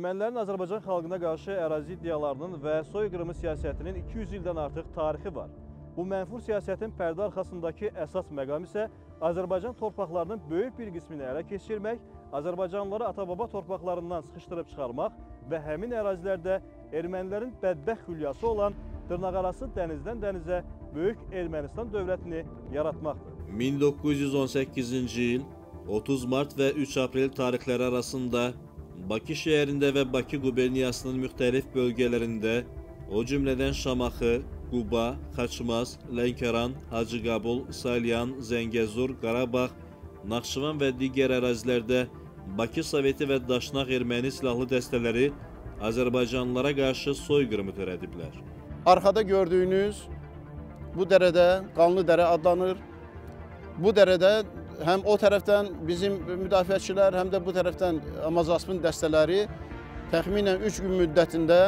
Ermənilərin Azərbaycan xalqına qarşı ərazi iddialarının və soyqırımı siyasətinin 200 ildən artıq tarixi var. Bu mənfur siyasətin pərdə arxasındakı əsas məqam isə Azərbaycan torpaqlarının böyük bir qismini ələ keçirmək, Azərbaycanlıları ata-baba torpaqlarından sıxışdırıb çıxarmaq və həmin ərazilərdə ermənilərin bədbəxt xülyası olan dırnaqarası dənizdən dənizə Böyük Ermənistan dövlətini yaratmaqdır. 1918-ci il 30 mart və 3 aprel tarixləri arasında Bakı şəhərində və Bakı quberniyasının müxtəlif bölgələrində, o cümlədən Şamaxı, Quba, Xaçmaz, Lənkəran, Hacıqabul, Salyan, Zəngəzur, Qarabağ, Naxçıvan və digər ərazilərdə Bakı Soveti və Daşnaq erməni silahlı dəstələri Azərbaycanlılara qarşı soyqırımı törədiblər. Arxada gördüyünüz bu dərədə Qanlı dərə adlanır. Bu dərədə həm o tərəfdən bizim müdafiəçilər, həm də bu tərəfdən Amazaspın dəstələri təxminən 3 gün müddətində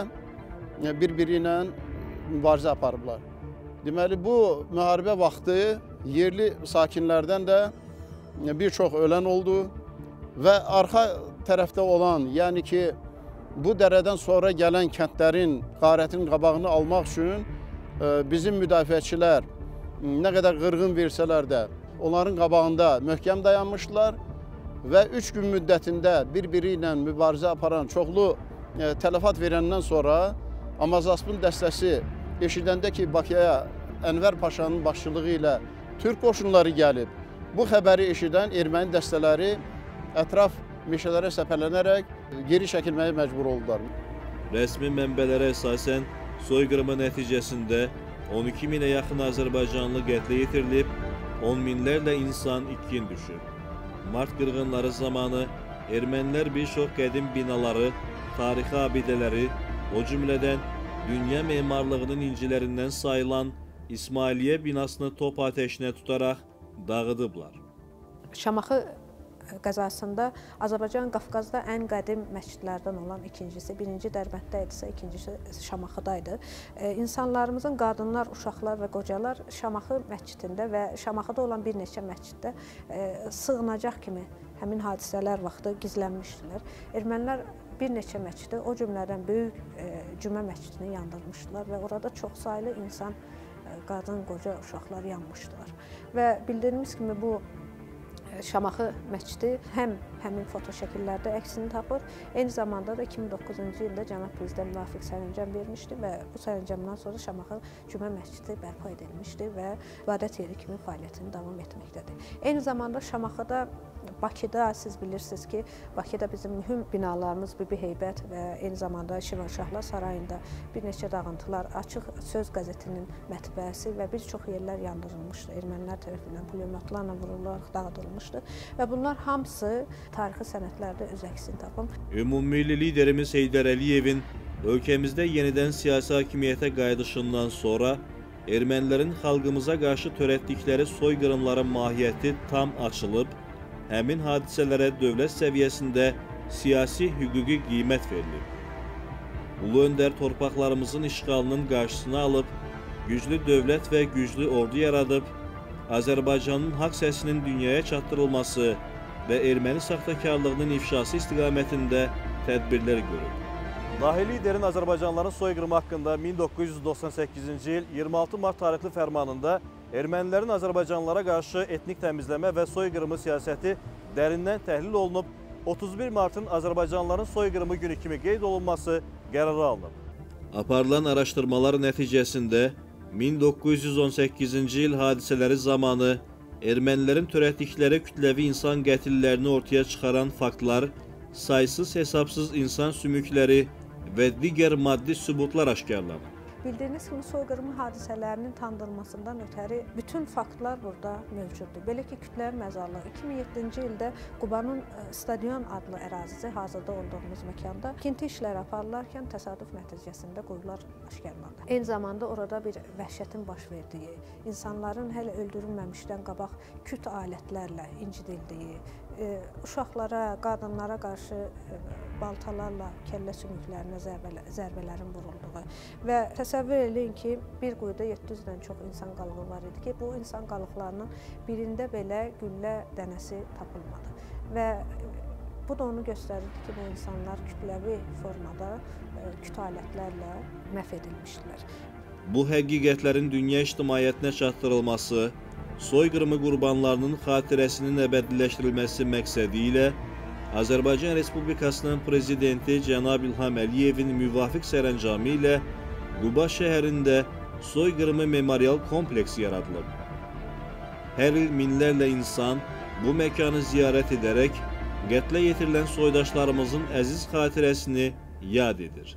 e, bir-biri ilə mübarizə aparıblar. Deməli, bu müharibə vaxtı yerli sakinlərdən də e, bir çox ölən oldu və arxa tərəfdə olan, yəni ki, bu dərədən sonra gələn kəndlərin qarətinin qabağını almaq üçün e, bizim müdafiəçilər nə qədər qırğın versələr də onların qabağında möhkəm dayanmışdılar və 3 gün müddətində bir-biri ilə mübarizə aparan çoxlu e, tələfat verəndən sonra Amazaspın dəstəsi eşidəndə ki, Bakıya Ənvər Paşanın başçılığı ilə Türk qoşunları gəlib, bu xəbəri eşidən erməni dəstələri ətraf meşələrə səpələnərək geri çəkilməyə məcbur oldular. Rəsmi mənbələrə əsasən soyqırımı nəticəsində 12 minə yaxın Azərbaycanlı qətlə yetirilib, on minlərlə insan itkin düşüb. Mart qırğınları zamanı ermənilər bir çox qədim binaları, tarixi abidələri, o cümlədən dünya memarlığının incilərindən sayılan İsmailiyyə binasını top atəşinə tutaraq dağıdıblar. Şamaxı qəzasında Azərbaycan Qafqazda ən qədim məscidlərdən olan ikincisi, birinci Dərbənddə idisə, ikincisi Şamaxıda idi. E, insanlarımızın qadınlar, uşaqlar və qocalar Şamaxı məscidində və Şamaxıda olan bir neçə məsciddə e, sığınacaq kimi həmin hadisələr vaxtı gizlənmişdilər. Ermənilər bir neçə məscidi, o cümlədən böyük e, cümə məscidini yandırmışdılar və orada çoxsaylı insan, qadın, qoca, uşaqlar yanmışdılar. Və bildirdiyimiz kimi bu Şamaxı məscidi həm həmin foto şəkillərdə əksini tapır, eyni zamanda da 2009-cu ildə cənab prezident müvafiq sərəncam vermişdi və bu sərəncamdan sonra Şamaxı Cümə məscidi bərpa edilmişdi və ibadət yeri kimi fəaliyyətini davam etməkdədir. Eyni zamanda Şamaxıda Bakıda siz bilirsiniz ki, Bakıda bizim mühüm binalarımız Bibi Heybət və eyni zamanda Şirvanşahlar sarayında bir neçə dağıntılar, Açıq Söz qəzetinin mətbəəsi və bir çox yerlər yandırılmışdı. Ermənilər tərəfindən pulemyotlarla vurularaq dağıdılmışdı və bunlar hamısı tarixi sənədlərdə öz əksini tapıb. Ümummilli liderimiz Heydər Əliyevin ölkəmizdə yenidən siyasi hakimiyyətə qayıdışından sonra ermənilərin xalqımıza qarşı törətdikləri soyqırımların mahiyyəti tam açılıb, həmin hadisələrə dövlət səviyyəsində siyasi hüquqi qiymət verilib. Ulu öndər torpaqlarımızın işğalının qarşısını alıb, güclü dövlət və güclü ordu yaradıb, Azərbaycanın haqq səsinin dünyaya çatdırılması və erməni saxtakarlığının ifşası istiqamətində tədbirlər görüb. Dahi liderin Azərbaycanlıların soyqırımı haqqında 1998-ci il 26 mart tarixli fərmanında ermənilərin Azərbaycanlılara qarşı etnik təmizləmə və soyqırımı siyasəti dərindən təhlil olunub, 31 martın Azərbaycanlıların soyqırımı günü kimi qeyd olunması qərara alınıb. Aparılan araşdırmalar nəticəsində 1918-ci il hadisələri zamanı ermənilərin törətdikləri kütləvi insan qətillərini ortaya çıxaran faktlar, saysız hesabsız insan sümükləri və digər maddi sübutlar aşkarlanıb. Bildiyiniz kimi soyqırımı hadisələrinin tanınmasından ötəri bütün faktlar burada mövcuddur. Belə ki, kütləvi məzarlıq 2007-ci ildə Qubanın e, stadion adlı ərazisi hazırda olduğumuz məkanda kinti işləri aparılarkən təsadüf nəticəsində quyular aşkarlandı. Eyni zamanda orada bir vəhşətin baş verdiyi, insanların hələ öldürülməmişdən qabaq küt alətlərlə incidildiyi, uşaqlara, qadınlara qarşı baltalarla kəllə sümüklərinə zərbələ, zərbələrin vurulduğu və təsəvvür eləyin ki, bir quyuda 700-dən çox insan qalığı var idi ki, bu insan qalıqlarının birində belə güllə dənəsi tapılmadı və bu da onu göstərirdi ki, bu insanlar kütləvi formada e, küt alətlərlə məhv edilmişdilər. Bu həqiqətlərin dünya ictimaiyyətinə çatdırılması, soyqırımı qurbanlarının xatirəsinin əbədiləşdirilməsi məqsədi ilə Azərbaycan Respublikasının prezidenti cənab İlham Əliyevin müvafiq sərəncamı ilə Quba şəhərində soyqırımı memorial kompleksi yaradılıb. Hər il minlərlə insan bu məkanı ziyarət edərək qətlə yetirilən soydaşlarımızın əziz xatirəsini yad edir.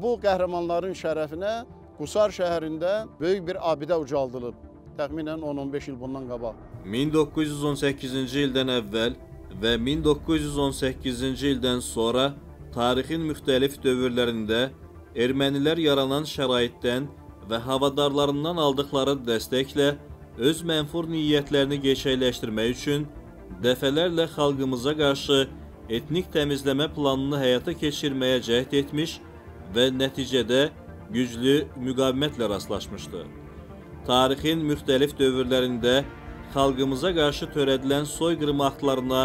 Bu qəhrəmanların şərəfinə Qusar şəhərində böyük bir abidə ucaldılıb. Təxminən 10-15 il bundan qabaq. 1918-ci ildən əvvəl və 1918-ci ildən sonra tarixin müxtəlif dövrlərində ermənilər yaranan şəraitdən və havadarlarından aldıqları dəstəklə öz mənfur niyyətlərini gerçəkləşdirmək üçün dəfələrlə xalqımıza qarşı etnik təmizləmə planını həyata keçirməyə cəhd etmiş və nəticədə güclü müqavimətlə rastlaşmışdı. Tarixin müxtəlif dövrlərində xalqımıza qarşı törədilən soyqırım aktlarına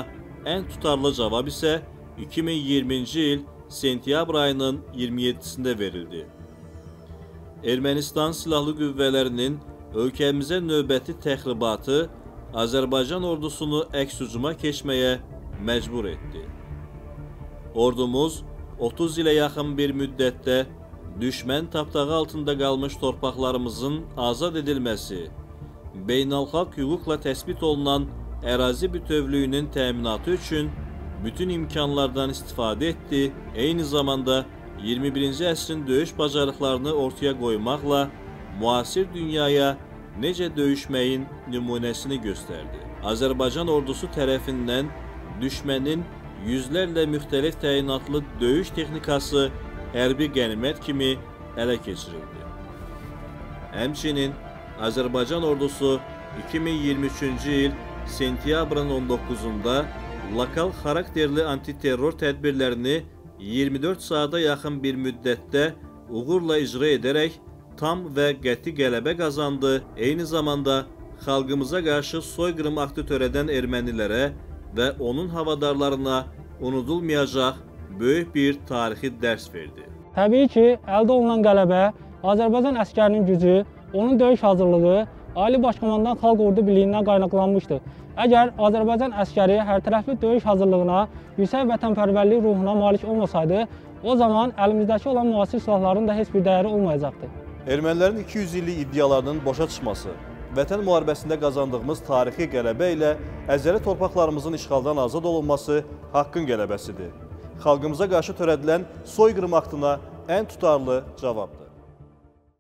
ən tutarlı cavab isə 2020-ci il sentyabr ayının 27-sində verildi. Ermənistan silahlı qüvvələrinin ölkəmizə növbəti təxribatı Azərbaycan ordusunu əks hücuma keçməyə məcbur etdi. Ordumuz 30 ilə yaxın bir müddətdə düşmən tapdağı altında qalmış torpaqlarımızın azad edilməsi, beynəlxalq hüquqla təsbit olunan ərazi bütövlüyünün təminatı üçün bütün imkanlardan istifadə etdi, eyni zamanda 21-ci əsrin döyüş bacarıqlarını ortaya qoymaqla müasir dünyaya necə döyüşməyin nümunəsini göstərdi. Azərbaycan ordusu tərəfindən düşmənin yüzlərlə müxtəlif təyinatlı döyüş texnikası hərbi qənimət kimi ələ keçirildi. Həmçinin Azərbaycan ordusu 2023-cü il sentyabrın 19-da lokal xarakterli antiterror tədbirlərini 24 saata yaxın bir müddətdə uğurla icra edərək tam və qəti qələbə qazandı. Eyni zamanda xalqımıza qarşı soyqırım aktı törədən ermənilərə və onun havadarlarına unudulmayacaq böyük bir tarixi dərs verdi. Təbii ki, əldə olunan qələbə Azərbaycan əskərinin gücü, onun döyüş hazırlığı Ali Başkomandan Xalq Ordu Birliyindən qaynaqlanmışdır. Əgər Azərbaycan əskəri hərtərəfli döyüş hazırlığına, yüksək vətənpərvərlik ruhuna malik olmasaydı, o zaman əlimizdəki olan müasir silahların da heç bir dəyəri olmayacaqdı. Ermənilərin 200 illik iddialarının boşa çıxması, vətən müharibəsində qazandığımız tarixi qələbə ilə əzəli torpaqlarımızın işğaldan azad olunması haqqın qələbəsidir. Xalqımıza qarşı törədilən soyqırım aktına ən tutarlı cavabdır.